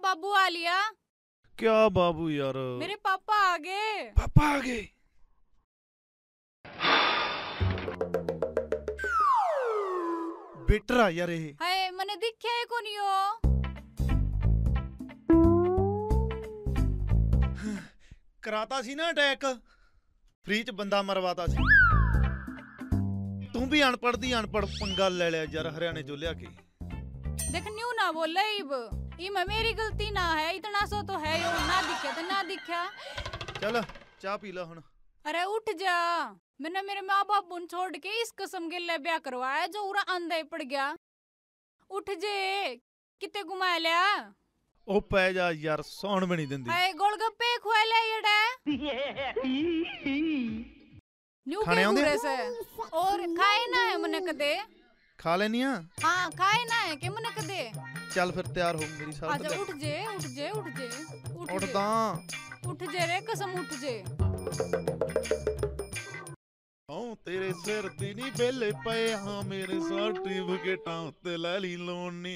बाबू आ लिया क्या बाबू यार मेरे पापा आ गए पापा आ गए बेटर ਆ ਯਾਰ ਇਹ हाय मैंने दिखे है कौन यो ਕਰਾਤਾ ਸੀ ਨਾ ਅਟੈਕ ਫ੍ਰੀ ਚ ਬੰਦਾ ਮਰਵਾਤਾ ਸੀ ਤੂੰ ਵੀ ਅਨਪੜ੍ਹ ਦੀ ਅਨਪੜ੍ਹ ਪੰਗਾ ਲੈ ਲਿਆ ਯਾਰ ਹਰਿਆਣੇ ਚੋਂ ਲਿਆ ਕੇ देख न्यू ना बोल इब इमा मेरी गलती ना है इतना सो तो है यो ना दिखा तो ना दिखा। चलो चाय पी लो हुन। अरे उठ जा। मैंने मेरे माँ बाप उन छोड़ के इस कसम के लिए ब्याह करवाया जो उरा आंधा पड़ गया। उठ जे। कितने घुमा लिया ओ पै जा यार सौण भी नहीं दिंदी। हाय गोलगप्पे खुआ ले येड़ा। न्यू के घुरे से। और खाए ना है मने कदे? खा लेनी हाँ खाए ना है के मने कदे? चल फिर तैयार हो मेरी सारी आजा उठ जे उठ जे उठ जे उठ दा उठ जे रे कसम उठ जे ਹਾਂ ਤੇਰੇ ਸਿਰ ਤੇ ਨਹੀਂ ਬੇਲੇ ਪਏ ਹਾਂ ਮੇਰੇ ਸਰਟੀਫਿਕੇਟਾਂ ਉੱਤੇ ਲੈ ਲਈ ਲੋਨ। ਨੀ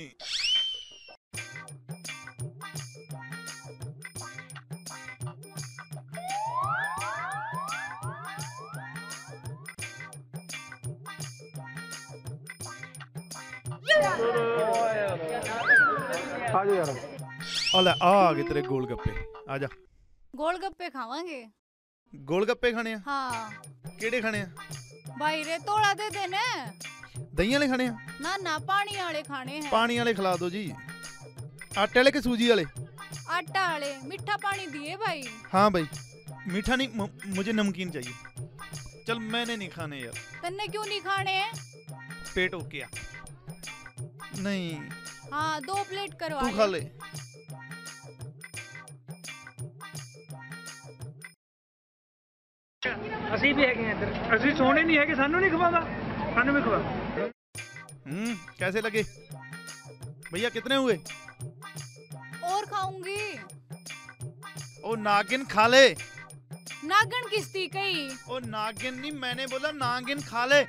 ਯੇ ਆ ਲੈ ਆ ਆ ਗਏ ਤੇਰੇ ਗੋਲ ਗੱਪੇ ਆ ਜਾ गोलगप्पे खावांगे ਗੋਲ ਗੱਪੇ ਖਾਣੇ ਆ हाँ ਕਿਹੜੇ ਖਾਣੇ ਆ भाई रे तोड़ा दे देने ਦਹੀਂ ਵਾਲੇ ਖਾਣੇ ਆ ना ना पानी वाले खाने हैं ਪਾਣੀ ਵਾਲੇ ਖਿਲਾ ਦਿਓ ਜੀ ਆਟੇ ਵਾਲੇ ਕਿ ਸੂਜੀ ਵਾਲੇ आटा वाले मीठा पानी दिए भाई हाँ भाई मीठा नहीं मु- मुझे नमकीन चाहिए चल मैंने नहीं खाने यार तन्ने क्यों नहीं खाने पेट हो गया नहीं हाँ दो प्लेट करवा तू ले। खा ले ਅਸੀਂ ਵੀ ਹੈਗੇ ਆ ਇੱਧਰ ਅਸੀਂ ਸੋਹਣੇ ਨਹੀਂ ਹੈਗੇ ਸਾਨੂੰ ਨਹੀਂ ਖਵਾਉਂਦਾ ਸਾਨੂੰ ਵੀ ਖਵਾ हम्म कैसे लगे भैया कितने हुए और खाऊंगी ओ नागिन खा ले नागन किस्ती कई ओ नागिन नहीं मैंने बोला नागिन खा ले